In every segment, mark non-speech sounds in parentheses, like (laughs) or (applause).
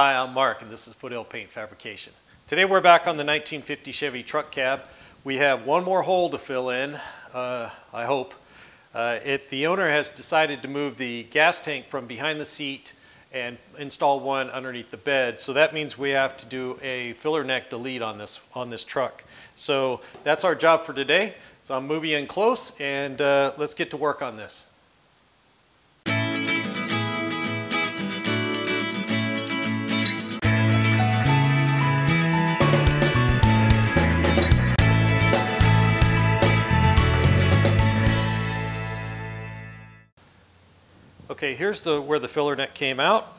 Hi, I'm Mark, and this is Foothill Paint Fabrication. Today we're back on the 1950 Chevy truck cab. We have one more hole to fill in, uh, I hope. Uh, it, the owner has decided to move the gas tank from behind the seat and install one underneath the bed. So that means we have to do a filler neck delete on this, on this truck. So that's our job for today. So I'm moving in close and uh, let's get to work on this. Okay, here's the where the filler neck came out.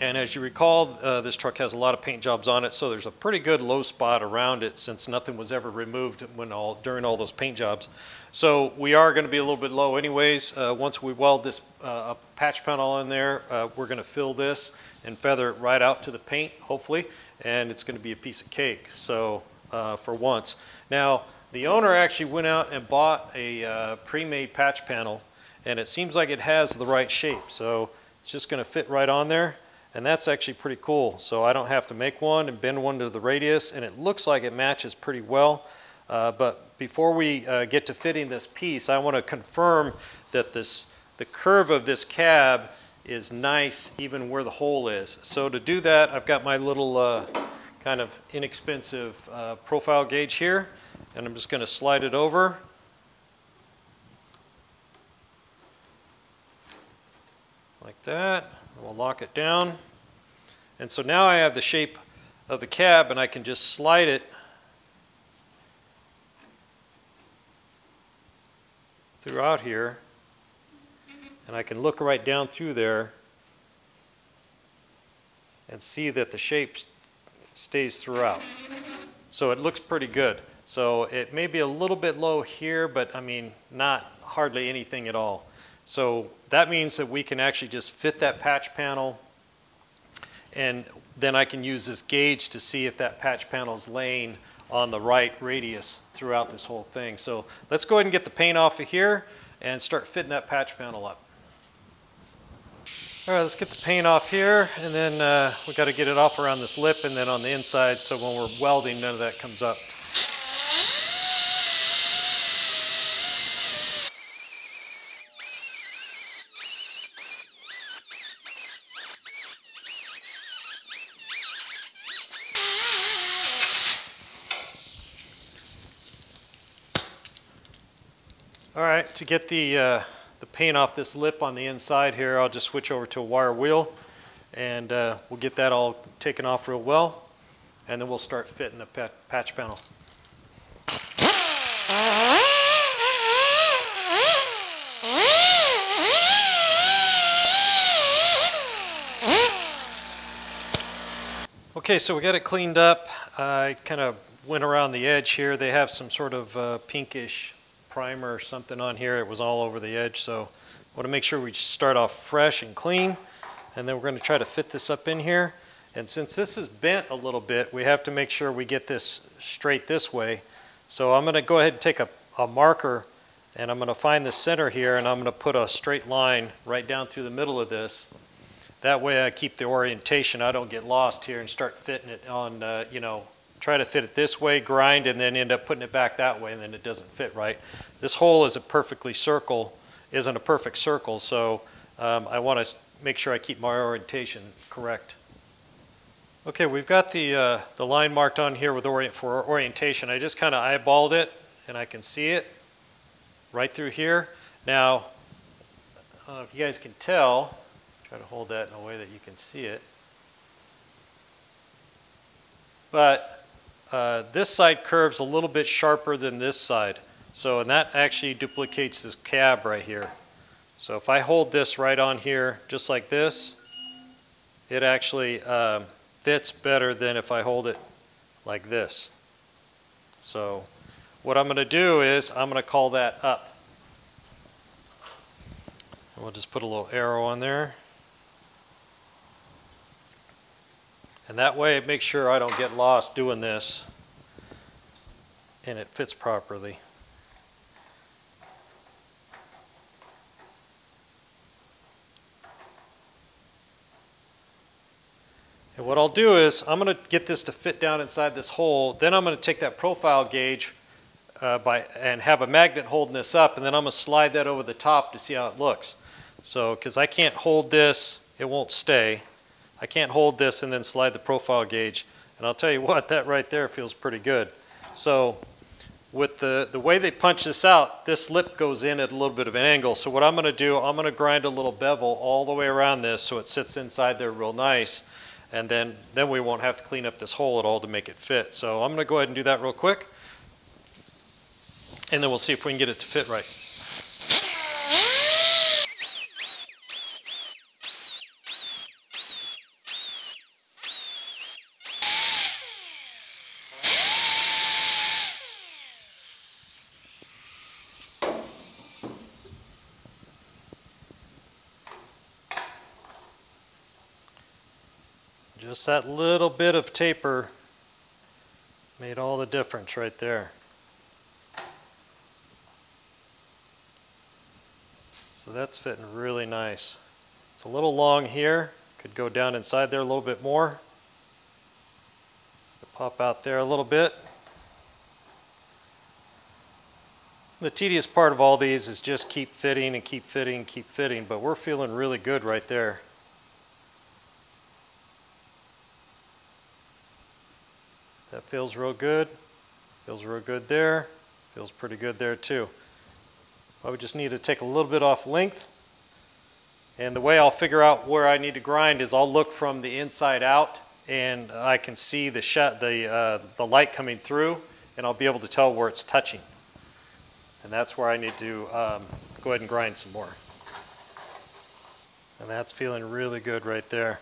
And as you recall, uh, this truck has a lot of paint jobs on it, so there's a pretty good low spot around it since nothing was ever removed when all during all those paint jobs. So we are going to be a little bit low anyways. Uh, once we weld this uh, patch panel in there, uh, we're going to fill this and feather it right out to the paint, hopefully, and it's going to be a piece of cake. So uh, for once. Now, the owner actually went out and bought a uh, pre-made patch panel and it seems like it has the right shape. So it's just going to fit right on there. And that's actually pretty cool. So I don't have to make one and bend one to the radius. And it looks like it matches pretty well. Uh, but before we uh, get to fitting this piece, I want to confirm that this the curve of this cab is nice even where the hole is. So to do that, I've got my little uh, kind of inexpensive uh, profile gauge here. And I'm just going to slide it over like that. We'll lock it down. And so now I have the shape of the cab and I can just slide it throughout here. And I can look right down through there and see that the shape stays throughout. So it looks pretty good. So it may be a little bit low here, but I mean, not hardly anything at all. So that means that we can actually just fit that patch panel and then I can use this gauge to see if that patch panel is laying on the right radius throughout this whole thing. So let's go ahead and get the paint off of here and start fitting that patch panel up. All right, let's get the paint off here and then uh, we got to get it off around this lip and then on the inside so when we're welding none of that comes up. To get the, uh, the paint off this lip on the inside here, I'll just switch over to a wire wheel and uh, we'll get that all taken off real well and then we'll start fitting the patch panel. Okay, so we got it cleaned up. I kind of went around the edge here. They have some sort of uh, pinkish primer or something on here. It was all over the edge, so I want to make sure we start off fresh and clean. And then we're going to try to fit this up in here. And since this is bent a little bit, we have to make sure we get this straight this way. So I'm going to go ahead and take a, a marker and I'm going to find the center here and I'm going to put a straight line right down through the middle of this. That way I keep the orientation. I don't get lost here and start fitting it on, uh, you know, try to fit it this way, grind, and then end up putting it back that way, and then it doesn't fit right. This hole is a perfectly circle, isn't a perfect circle, so um, I want to make sure I keep my orientation correct. Okay, we've got the, uh, the line marked on here with orient for orientation. I just kind of eyeballed it, and I can see it right through here. Now, if you guys can tell, try to hold that in a way that you can see it. But uh, this side curves a little bit sharper than this side. So, and that actually duplicates this cab right here. So if I hold this right on here, just like this, it actually um, fits better than if I hold it like this. So what I'm going to do is I'm going to call that up. We'll just put a little arrow on there. And that way it makes sure I don't get lost doing this and it fits properly. And what I'll do is I'm going to get this to fit down inside this hole. Then I'm going to take that profile gauge uh, by and have a magnet holding this up, and then I'm going to slide that over the top to see how it looks. So, because I can't hold this, it won't stay. I can't hold this and then slide the profile gauge. And I'll tell you what, that right there feels pretty good. So with the, the way they punch this out, this lip goes in at a little bit of an angle. So what I'm going to do, I'm going to grind a little bevel all the way around this so it sits inside there real nice. And then, then we won't have to clean up this hole at all to make it fit. So I'm going to go ahead and do that real quick. And then we'll see if we can get it to fit right. Just that little bit of taper made all the difference right there. So that's fitting really nice. It's a little long here. Could go down inside there a little bit more. Pop out there a little bit. The tedious part of all these is just keep fitting and keep fitting keep fitting, but we're feeling really good right there. Feels real good. Feels real good there. Feels pretty good there too. I would just need to take a little bit off length. And the way I'll figure out where I need to grind is I'll look from the inside out and I can see the, the, uh, the light coming through and I'll be able to tell where it's touching. And that's where I need to um, go ahead and grind some more. And that's feeling really good right there.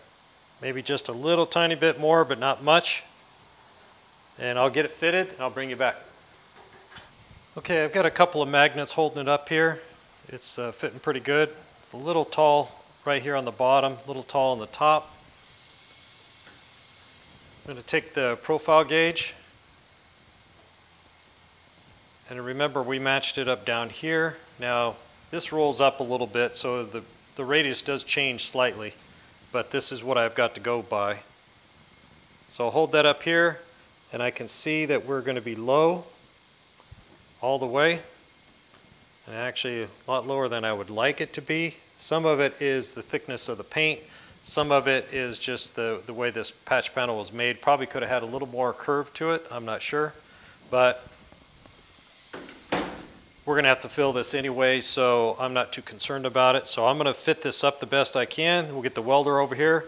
Maybe just a little tiny bit more, but not much and I'll get it fitted and I'll bring you back. Okay, I've got a couple of magnets holding it up here. It's uh, fitting pretty good. It's a little tall right here on the bottom, a little tall on the top. I'm going to take the profile gauge and remember we matched it up down here. Now this rolls up a little bit so the, the radius does change slightly but this is what I've got to go by. So I'll hold that up here and I can see that we're going to be low all the way and actually a lot lower than I would like it to be. Some of it is the thickness of the paint. Some of it is just the, the way this patch panel was made. Probably could have had a little more curve to it. I'm not sure. But we're going to have to fill this anyway, so I'm not too concerned about it. So I'm going to fit this up the best I can. We'll get the welder over here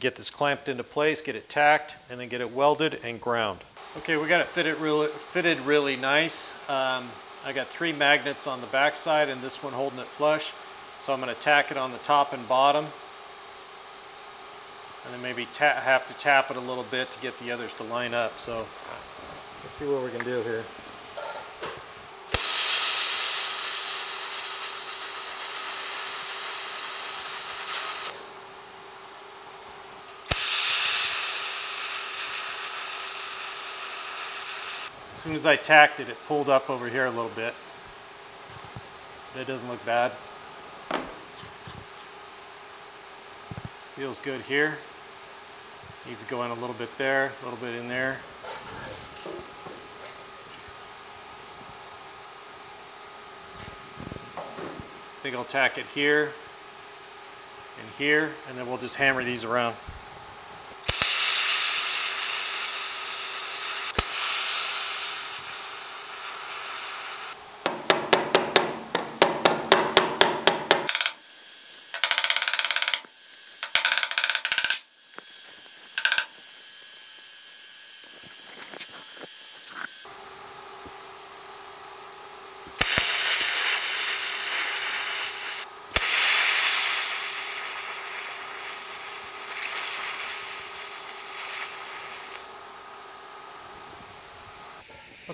get this clamped into place, get it tacked, and then get it welded and ground. Okay, we got it fitted really, fitted really nice. Um, I got three magnets on the back side and this one holding it flush. So I'm going to tack it on the top and bottom. And then maybe have to tap it a little bit to get the others to line up. So let's see what we can do here. Soon as I tacked it, it pulled up over here a little bit. That doesn't look bad. Feels good here. Needs to go in a little bit there, a little bit in there. I think I'll tack it here and here, and then we'll just hammer these around.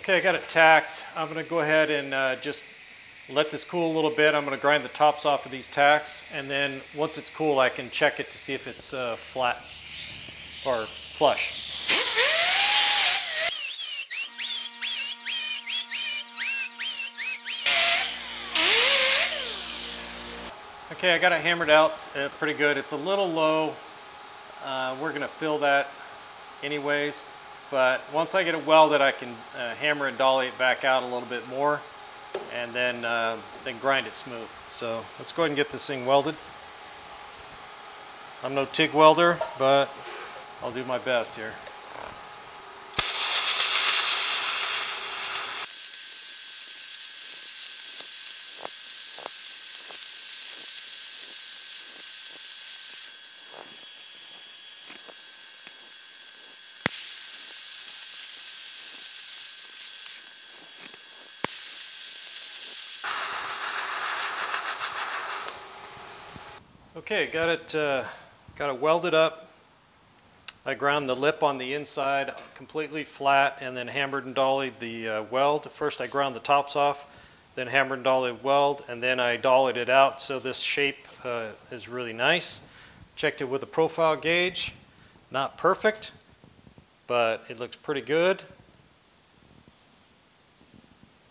Okay, I got it tacked. I'm going to go ahead and uh, just let this cool a little bit. I'm going to grind the tops off of these tacks, and then once it's cool, I can check it to see if it's uh, flat or flush. Okay, I got it hammered out uh, pretty good. It's a little low. Uh, we're going to fill that anyways. But once I get it welded, I can uh, hammer and dolly it back out a little bit more and then, uh, then grind it smooth. So let's go ahead and get this thing welded. I'm no TIG welder, but I'll do my best here. Okay, got it, uh, got it welded up. I ground the lip on the inside completely flat and then hammered and dollied the uh, weld. First I ground the tops off, then hammered and dollied the weld, and then I dollied it out so this shape uh, is really nice. Checked it with a profile gauge. Not perfect, but it looks pretty good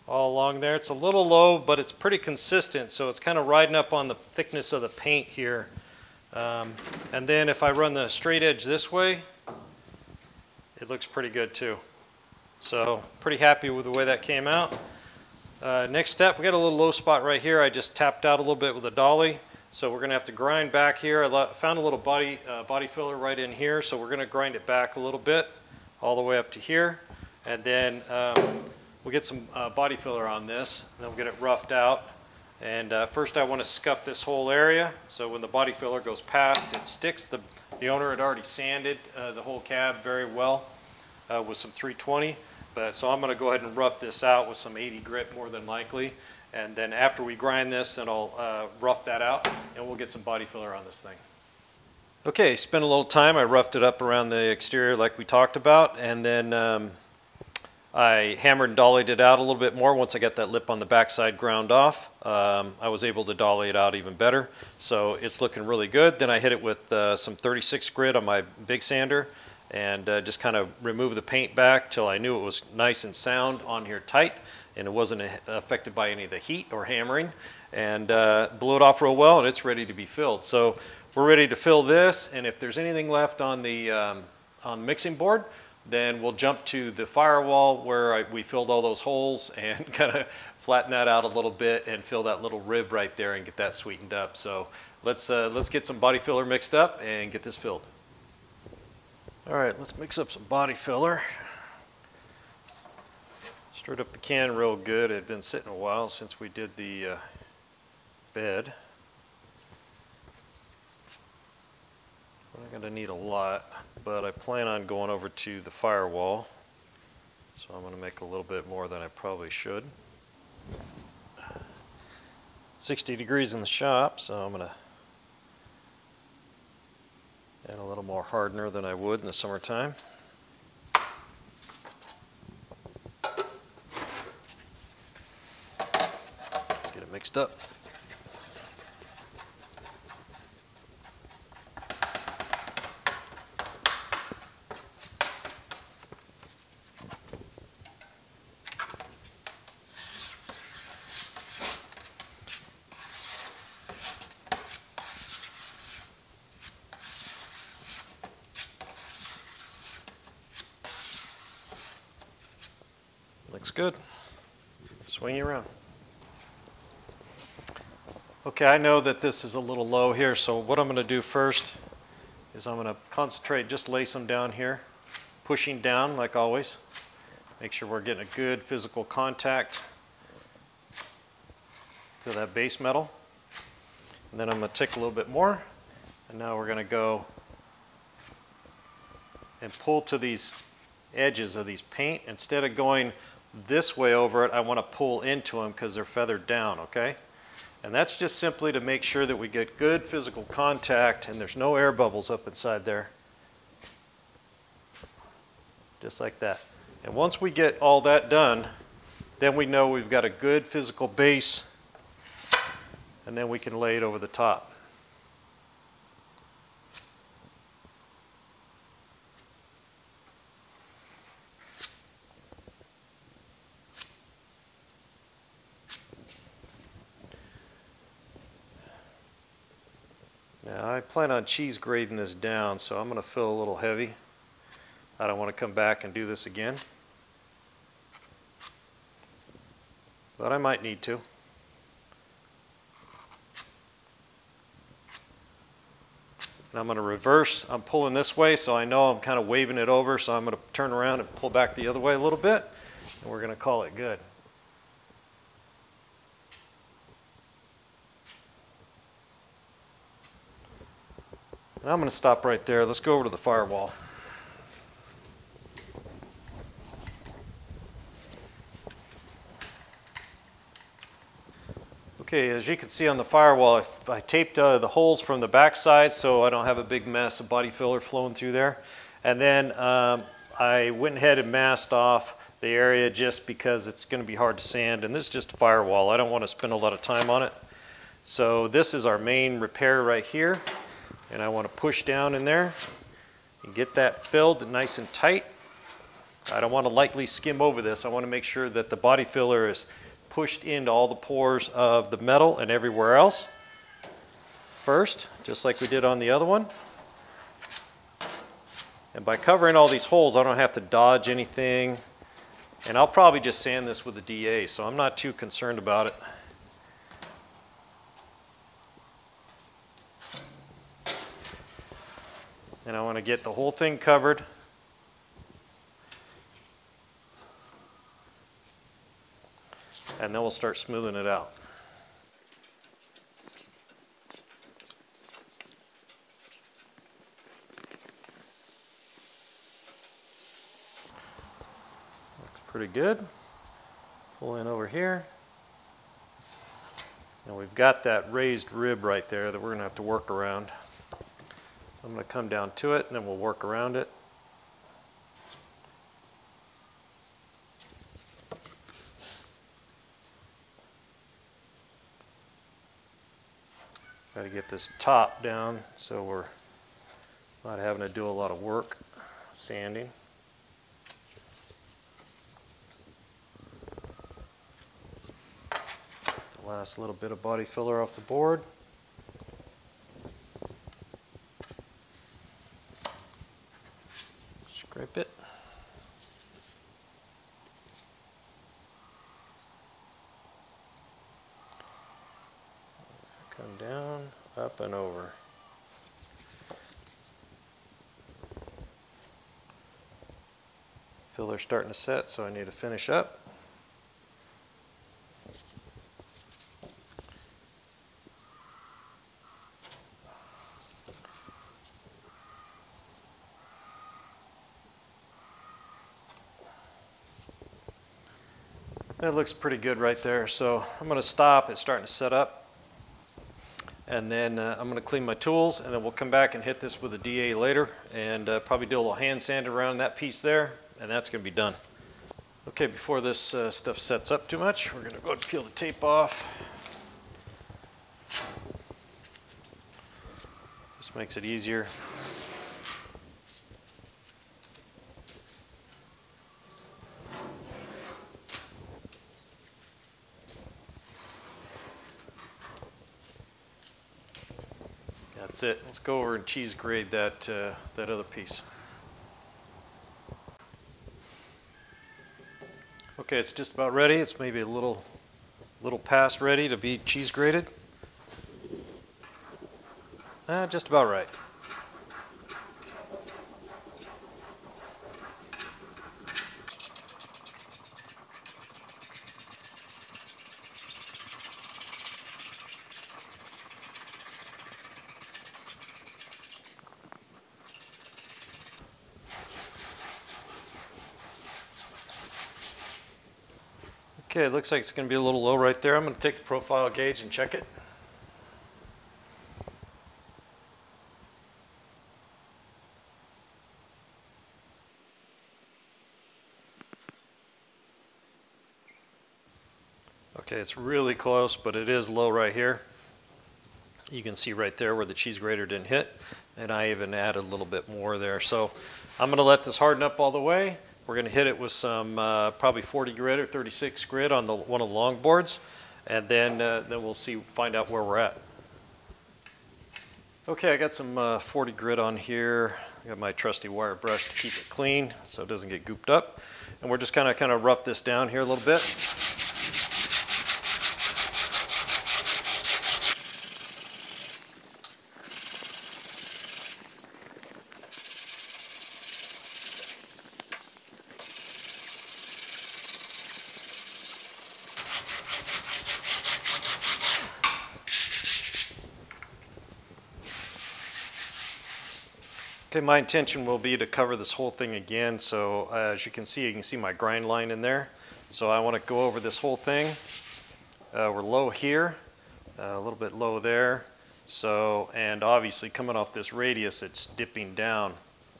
all along there. It's a little low, but it's pretty consistent, so it's kind of riding up on the thickness of the paint here. Um, and then if I run the straight edge this way, it looks pretty good too. So pretty happy with the way that came out. Uh, next step, we got a little low spot right here. I just tapped out a little bit with a dolly. So we're gonna have to grind back here. I found a little body, uh, body filler right in here. So we're gonna grind it back a little bit all the way up to here. And then um, We'll get some uh, body filler on this, and then we'll get it roughed out. And uh, first I want to scuff this whole area, so when the body filler goes past, it sticks. The, the owner had already sanded uh, the whole cab very well uh, with some 320, but so I'm going to go ahead and rough this out with some 80 grit more than likely. And then after we grind this, then I'll uh, rough that out, and we'll get some body filler on this thing. Okay, spent a little time. I roughed it up around the exterior like we talked about, and then um, I hammered and dollied it out a little bit more once I got that lip on the backside ground off. Um, I was able to dolly it out even better. So it's looking really good. Then I hit it with uh, some 36 grit on my big sander and uh, just kind of remove the paint back till I knew it was nice and sound on here tight and it wasn't affected by any of the heat or hammering and uh, blew it off real well and it's ready to be filled. So we're ready to fill this and if there's anything left on the, um, on mixing board, then we'll jump to the firewall where I, we filled all those holes (laughs) and kind of flatten that out a little bit and fill that little rib right there and get that sweetened up. So let's, uh, let's get some body filler mixed up and get this filled. All right, let's mix up some body filler. Stirred up the can real good. It had been sitting a while since we did the uh, bed. I'm going to need a lot but I plan on going over to the firewall. So I'm going to make a little bit more than I probably should. 60 degrees in the shop, so I'm going to add a little more hardener than I would in the summertime. Let's get it mixed up. Looks good. Swing you around. Okay, I know that this is a little low here, so what I'm going to do first is I'm going to concentrate, just lace them down here, pushing down like always. Make sure we're getting a good physical contact to that base metal. And then I'm going to tick a little bit more. And now we're going to go and pull to these edges of these paint. Instead of going this way over it, I want to pull into them because they're feathered down, okay? And that's just simply to make sure that we get good physical contact and there's no air bubbles up inside there. Just like that. And once we get all that done, then we know we've got a good physical base and then we can lay it over the top. Now I plan on cheese grating this down, so I'm going to fill a little heavy. I don't want to come back and do this again. But I might need to. I'm going to reverse. I'm pulling this way, so I know I'm kind of waving it over, so I'm going to turn around and pull back the other way a little bit, and we're going to call it good. And I'm going to stop right there. Let's go over to the firewall. Okay, as you can see on the firewall, I, I taped uh, the holes from the backside so I don't have a big mess of body filler flowing through there. And then um, I went ahead and masked off the area just because it's going to be hard to sand. And this is just a firewall. I don't want to spend a lot of time on it. So this is our main repair right here. And I want to push down in there and get that filled nice and tight. I don't want to lightly skim over this. I want to make sure that the body filler is pushed into all the pores of the metal and everywhere else. First, just like we did on the other one. And by covering all these holes, I don't have to dodge anything. And I'll probably just sand this with a DA, so I'm not too concerned about it. And I want to get the whole thing covered. and then we'll start smoothing it out. Looks pretty good. Pull in over here. And we've got that raised rib right there that we're going to have to work around. I'm going to come down to it and then we'll work around it. Got to get this top down so we're not having to do a lot of work sanding. The last little bit of body filler off the board. Scrape it. Come down, up and over. Filler's starting to set, so I need to finish up. That looks pretty good right there. So I'm going to stop. It's starting to set up. And then uh, I'm going to clean my tools and then we'll come back and hit this with a DA later and uh, probably do a little hand sand around that piece there and that's going to be done. Okay, before this uh, stuff sets up too much, we're going to go and peel the tape off. This makes it easier. That's it. Let's go over and cheese grate that, uh, that other piece. Okay, it's just about ready. It's maybe a little, little past ready to be cheese grated. Uh, just about right. It looks like it's going to be a little low right there. I'm going to take the profile gauge and check it. Okay, it's really close, but it is low right here. You can see right there where the cheese grater didn't hit, and I even added a little bit more there. So I'm going to let this harden up all the way. We're going to hit it with some uh, probably 40 grit or 36 grit on the one of the long boards, and then uh, then we'll see find out where we're at. Okay, I got some uh, 40 grit on here. I got my trusty wire brush to keep it clean so it doesn't get gooped up. And we're just kind of kind of rough this down here a little bit. Okay, my intention will be to cover this whole thing again. So uh, as you can see, you can see my grind line in there. So I want to go over this whole thing. Uh, we're low here, uh, a little bit low there. So, and obviously coming off this radius, it's dipping down,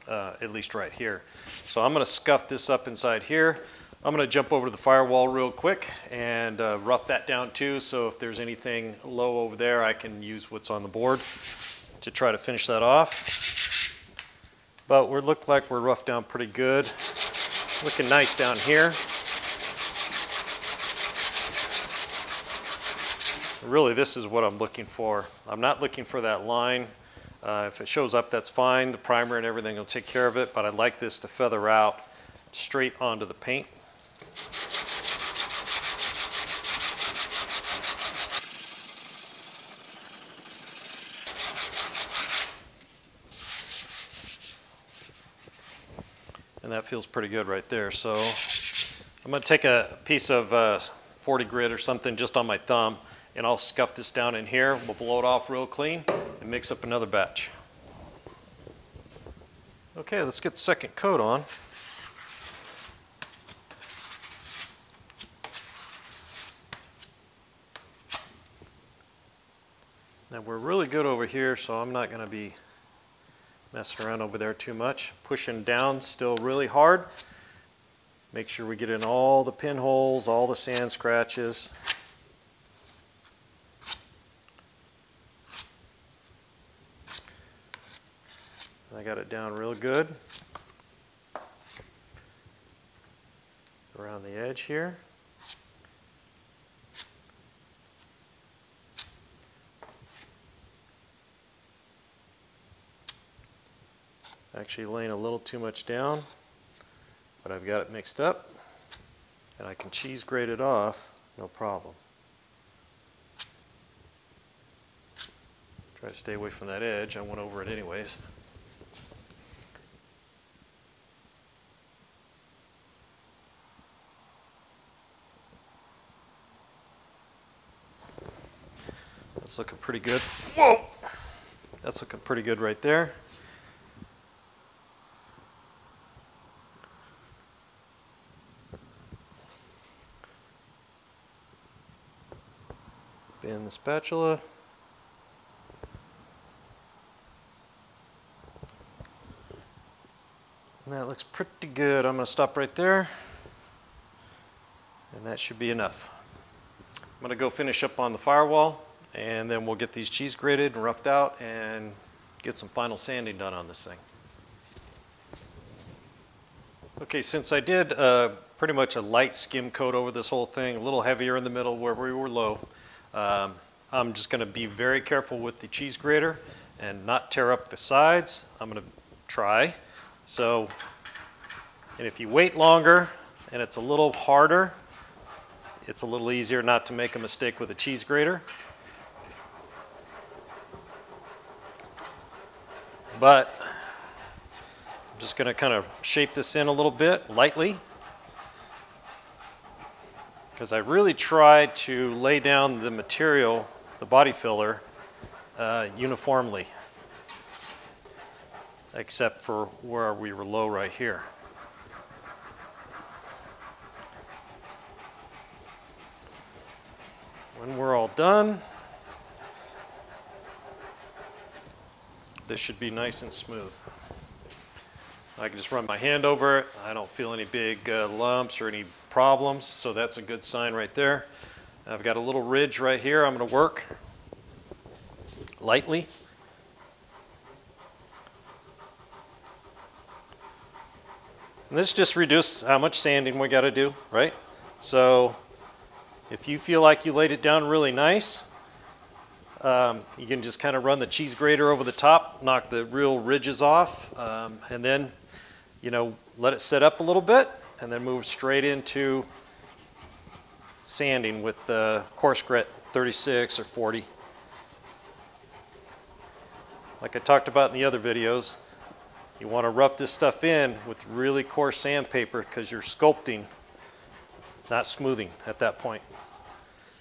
uh, at least right here. So I'm going to scuff this up inside here. I'm going to jump over to the firewall real quick and uh, rough that down too. So if there's anything low over there, I can use what's on the board to try to finish that off. But we look like we're roughed down pretty good. Looking nice down here. Really, this is what I'm looking for. I'm not looking for that line. Uh, if it shows up, that's fine. The primer and everything will take care of it, but I'd like this to feather out straight onto the paint. Feels pretty good right there. So I'm going to take a piece of uh, 40 grit or something just on my thumb and I'll scuff this down in here. We'll blow it off real clean and mix up another batch. Okay, let's get the second coat on. Now we're really good over here, so I'm not going to be messing around over there too much. Pushing down still really hard. Make sure we get in all the pinholes, all the sand scratches. I got it down real good. Around the edge here. Actually laying a little too much down, but I've got it mixed up and I can cheese grate it off, no problem. Try to stay away from that edge. I went over it anyways. That's looking pretty good. Whoa! That's looking pretty good right there. Bend the spatula. And that looks pretty good. I'm going to stop right there. And that should be enough. I'm going to go finish up on the firewall and then we'll get these cheese grated and roughed out and get some final sanding done on this thing. Okay, since I did uh, pretty much a light skim coat over this whole thing, a little heavier in the middle where we were low, um, I'm just going to be very careful with the cheese grater and not tear up the sides. I'm going to try. So, and if you wait longer and it's a little harder, it's a little easier not to make a mistake with a cheese grater. But I'm just going to kind of shape this in a little bit lightly because I really tried to lay down the material, the body filler, uh, uniformly, except for where we were low right here. When we're all done, this should be nice and smooth. I can just run my hand over it. I don't feel any big uh, lumps or any problems, so that's a good sign right there. I've got a little ridge right here I'm going to work lightly. And this just reduces how much sanding we got to do, right? So if you feel like you laid it down really nice, Um, you can just kind of run the cheese grater over the top, knock the real ridges off, um, and then, you know, let it set up a little bit, and then move straight into sanding with the coarse grit 36 or 40. Like I talked about in the other videos, you want to rough this stuff in with really coarse sandpaper because you're sculpting, not smoothing at that point.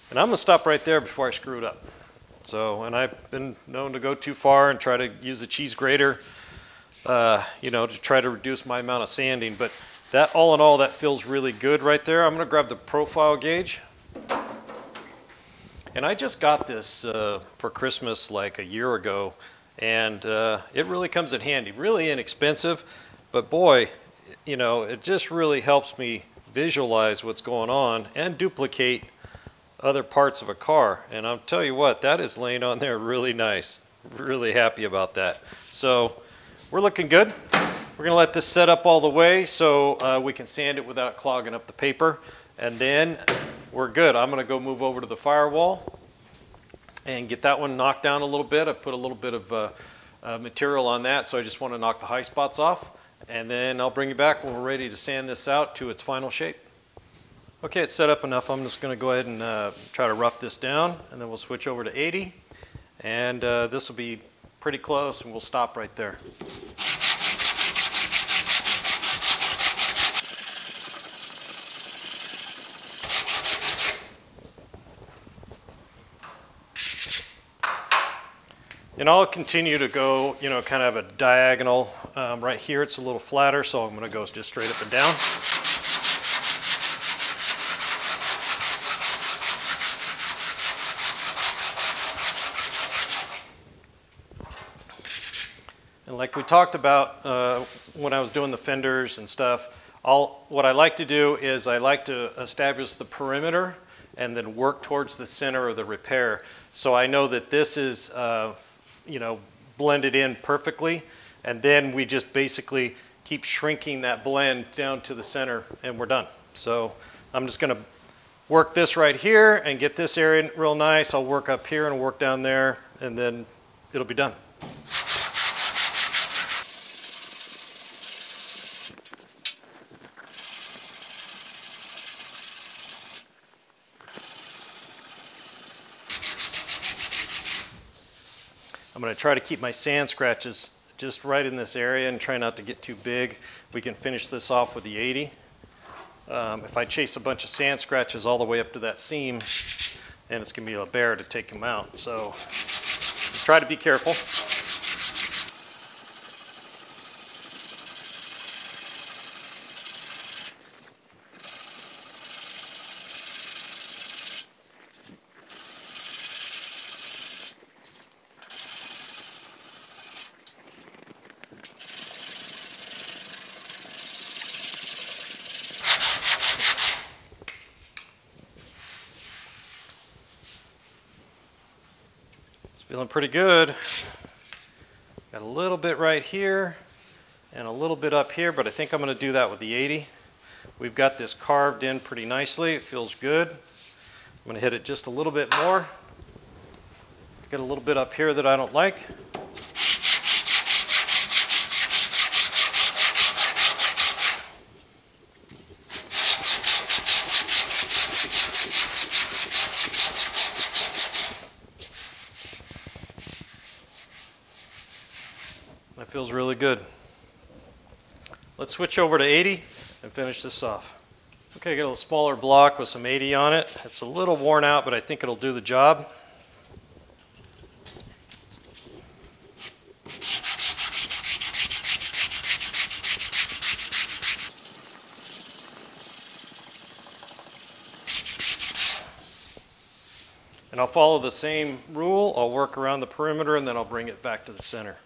And I'm going to stop right there before I screw it up. So, and I've been known to go too far and try to use a cheese grater, uh, you know, to try to reduce my amount of sanding. But that, all in all, that feels really good right there. I'm going to grab the profile gauge. And I just got this uh, for Christmas like a year ago and uh, it really comes in handy. Really inexpensive, but boy, you know, it just really helps me visualize what's going on and duplicate other parts of a car. And I'll tell you what, that is laying on there really nice. Really happy about that. So we're looking good. We're gonna let this set up all the way so uh, we can sand it without clogging up the paper. And then we're good. I'm gonna go move over to the firewall and get that one knocked down a little bit. I put a little bit of uh, uh, material on that, so I just want to knock the high spots off. And then I'll bring you back when we're ready to sand this out to its final shape. Okay, it's set up enough. I'm just going to go ahead and uh, try to rough this down, and then we'll switch over to 80. And uh, this will be pretty close, and we'll stop right there. And I'll continue to go, you know, kind of a diagonal. Um, right here it's a little flatter, so I'm going to go just straight up and down. And like we talked about uh, when I was doing the fenders and stuff, I'll, what I like to do is I like to establish the perimeter and then work towards the center of the repair. So I know that this is uh, you know, blended in perfectly. And then we just basically keep shrinking that blend down to the center and we're done. So I'm just gonna work this right here and get this area real nice. I'll work up here and work down there and then it'll be done. I'm going to try to keep my sand scratches just right in this area and try not to get too big. We can finish this off with the 80. Um, if I chase a bunch of sand scratches all the way up to that seam, then it's going to be a bear to take them out. So try to be careful. Pretty good. Got a little bit right here and a little bit up here, but I think I'm going to do that with the 80. We've got this carved in pretty nicely. It feels good. I'm going to hit it just a little bit more. Get a little bit up here that I don't like. Feels really good. Let's switch over to 80 and finish this off. Okay, get a little smaller block with some 80 on it. It's a little worn out, but I think it'll do the job. And I'll follow the same rule. I'll work around the perimeter and then I'll bring it back to the center.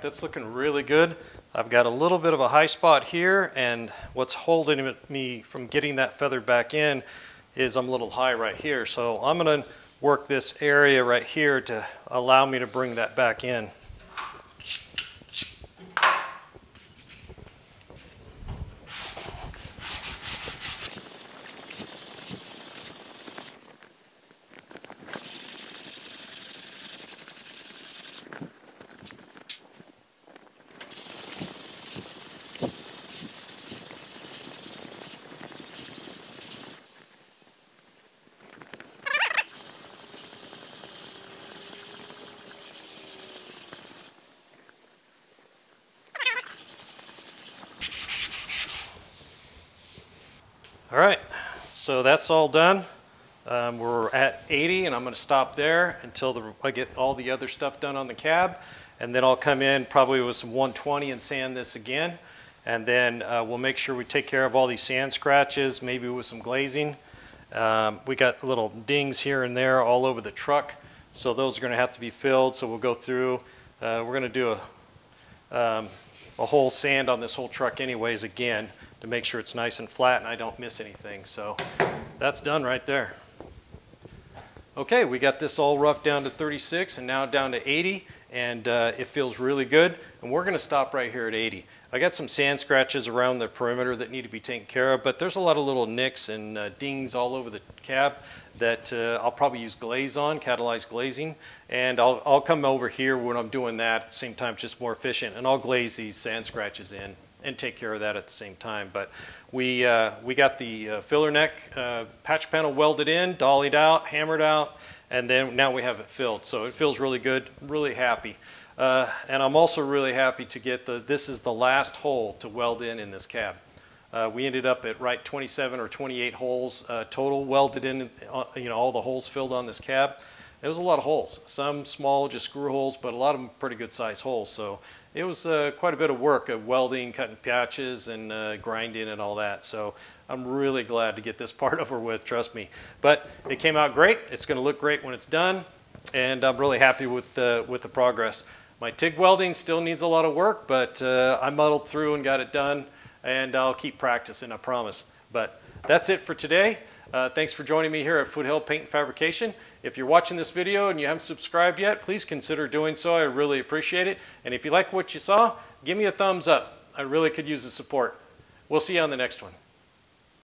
Right, that's looking really good. I've got a little bit of a high spot here, and what's holding me from getting that feather back in is I'm a little high right here. So I'm gonna work this area right here to allow me to bring that back in. All right, so that's all done. Um, we're at 80 and I'm gonna stop there until the, I get all the other stuff done on the cab. And then I'll come in probably with some 120 and sand this again. And then uh, we'll make sure we take care of all these sand scratches, maybe with some glazing. Um, we got little dings here and there all over the truck. So those are gonna have to be filled. So we'll go through, uh, we're gonna do a, um, a whole sand on this whole truck anyways again to make sure it's nice and flat and I don't miss anything. So that's done right there. Okay, we got this all roughed down to 36 and now down to 80 and uh, it feels really good. And we're gonna stop right here at 80. I got some sand scratches around the perimeter that need to be taken care of, but there's a lot of little nicks and uh, dings all over the cab that uh, I'll probably use glaze on, catalyzed glazing. And I'll, I'll come over here when I'm doing that same time, just more efficient, and I'll glaze these sand scratches in and take care of that at the same time. But we, uh, we got the uh, filler neck uh, patch panel welded in, dollied out, hammered out, and then now we have it filled. So it feels really good, really happy. Uh, and I'm also really happy to get the, this is the last hole to weld in in this cab. Uh, we ended up at right 27 or 28 holes uh, total welded in, you know, all the holes filled on this cab. It was a lot of holes, some small, just screw holes, but a lot of them pretty good size holes. So it was uh, quite a bit of work of welding, cutting patches, and uh, grinding and all that. So I'm really glad to get this (laughs) part over with, trust me. But it came out great. It's going to look great when it's done, and I'm really happy with, uh, with the progress. My TIG welding still needs a lot of work, but uh, I muddled through and got it done, and I'll keep practicing, I promise. But that's it for today. Uh, thanks for joining me here at Foothill Paint and Fabrication. If you're watching this video and you haven't subscribed yet, please consider doing so. I really appreciate it. And if you like what you saw, give me a thumbs up. I really could use the support. We'll see you on the next one.